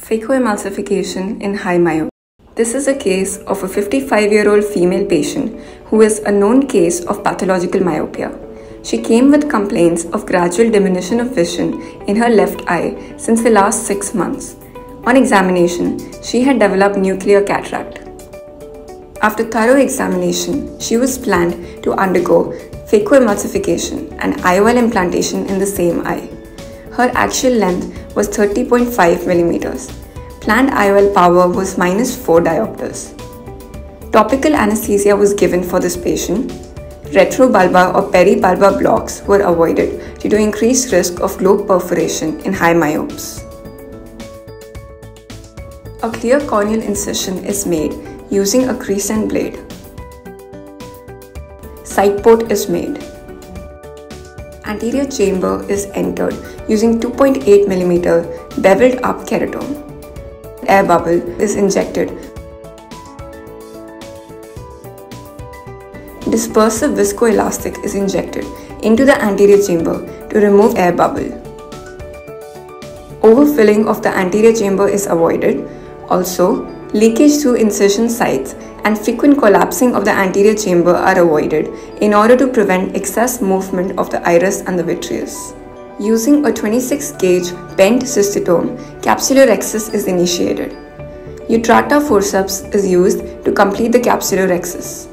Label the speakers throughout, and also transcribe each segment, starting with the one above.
Speaker 1: Phacoemulsification in high myopes. This is a case of a 55 year old female patient who is a known case of pathological myopia. She came with complaints of gradual diminution of vision in her left eye since the last six months. On examination, she had developed nuclear cataract. After thorough examination, she was planned to undergo phacoemulsification and IOL implantation in the same eye. Her axial length was 30.5 millimeters. Planned IOL power was minus 4 diopters. Topical anesthesia was given for this patient. Retrobulbar or peribulbar blocks were avoided due to increased risk of globe perforation in high myopes. A clear corneal incision is made using a crescent blade. Side port is made. Anterior chamber is entered using 2.8 mm beveled up keratome. Air bubble is injected. Dispersive viscoelastic is injected into the anterior chamber to remove air bubble. Overfilling of the anterior chamber is avoided. Also, leakage through incision sites and frequent collapsing of the anterior chamber are avoided in order to prevent excess movement of the iris and the vitreous. Using a 26 gauge bent cystotome, capsulorhexis is initiated. Utrata forceps is used to complete the capsular capsulorhexis.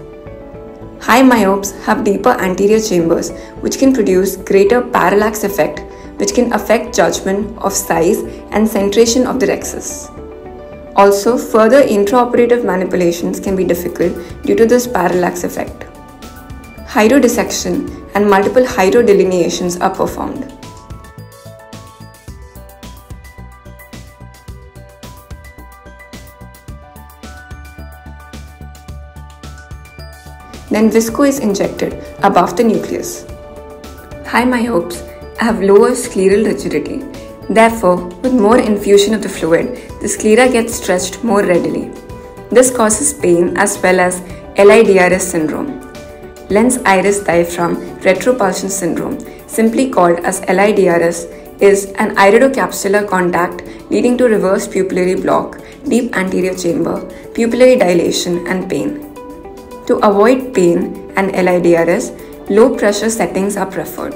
Speaker 1: High myopes have deeper anterior chambers which can produce greater parallax effect which can affect judgment of size and centration of the rhexis. Also, further intraoperative manipulations can be difficult due to this parallax effect. Hydrodissection and multiple hydrodelineations are performed. Then visco is injected above the nucleus. High myopes have lower scleral rigidity Therefore, with more infusion of the fluid, the sclera gets stretched more readily. This causes pain as well as LIDRS syndrome. Lens iris diaphragm retropulsion syndrome, simply called as LIDRS, is an iridocapsular contact leading to reverse pupillary block, deep anterior chamber, pupillary dilation, and pain. To avoid pain and LIDRS, low pressure settings are preferred.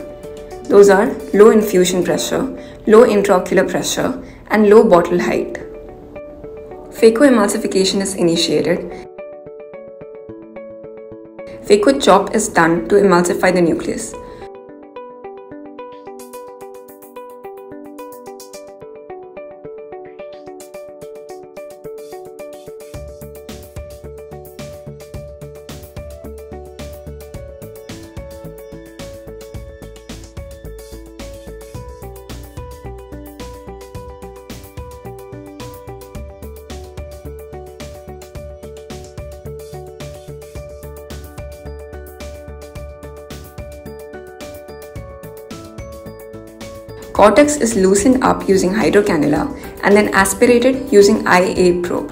Speaker 1: Those are low infusion pressure, low intraocular pressure, and low bottle height. Phacoemulsification is initiated. Phaco chop is done to emulsify the nucleus. Cortex is loosened up using hydrocannula and then aspirated using IA probe.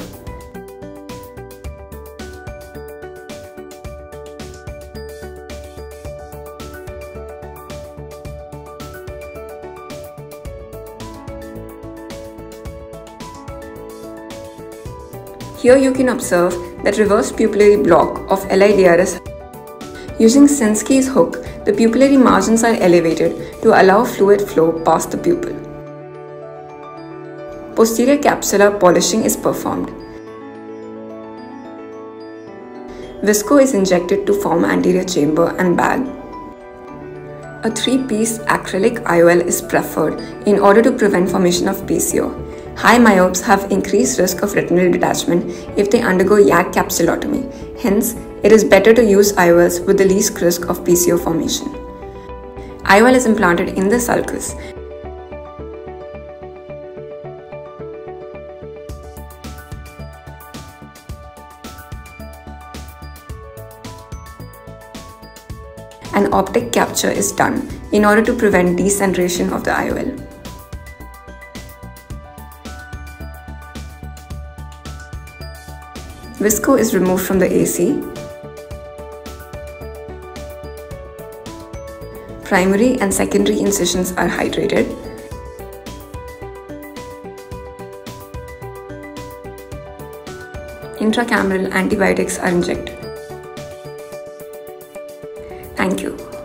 Speaker 1: Here you can observe that reverse pupillary block of LIDRS. Using Sinskey's hook, the pupillary margins are elevated to allow fluid flow past the pupil. Posterior capsular polishing is performed. Visco is injected to form anterior chamber and bag. A three-piece acrylic IOL is preferred in order to prevent formation of PCO. High myopes have increased risk of retinal detachment if they undergo YAG capsulotomy. Hence, it is better to use IOLs with the least risk of PCO formation. IOL is implanted in the sulcus. An optic capture is done in order to prevent decentration of the IOL. Visco is removed from the AC. Primary and secondary incisions are hydrated. Intracameral antibiotics are injected. Thank you.